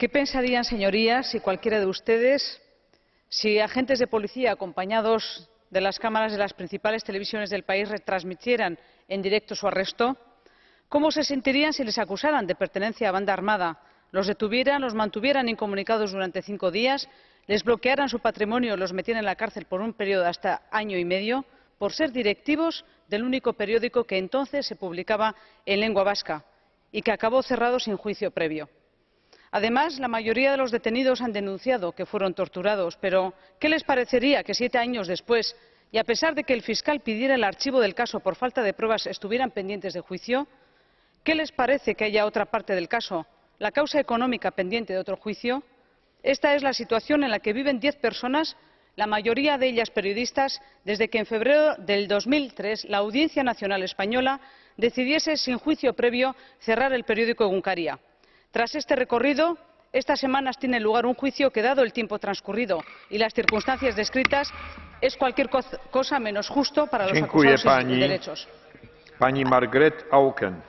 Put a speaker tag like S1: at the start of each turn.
S1: qué pensarían señorías si cualquiera de ustedes si agentes de policía acompañados de las cámaras de las principales televisiones del país retransmitieran en directo su arresto? cómo se sentirían si les acusaran de pertenencia a banda armada los detuvieran los mantuvieran incomunicados durante cinco días les bloquearan su patrimonio los metieran en la cárcel por un periodo de hasta año y medio por ser directivos del único periódico que entonces se publicaba en lengua vasca y que acabó cerrado sin juicio previo? Además la mayoría de los detenidos han denunciado que fueron torturados pero qué les parecería que siete años después y a pesar de que el fiscal pidiera el archivo del caso por falta de pruebas estuvieran pendientes de juicio? qué les parece que haya otra parte del caso la causa económica pendiente de otro juicio? esta es la situación en la que viven diez personas la mayoría de ellas periodistas desde que en febrero de dos mil tres la audiencia nacional española decidiese sin juicio previo cerrar el periódico egunkaria tras este recorrido estas semanas tiene lugar un juicio que dado el tiempo transcurrido y las circunstancias descritas es cualquier cosa menos justo para los acusados en sus derechos.
S2: Pani Auken.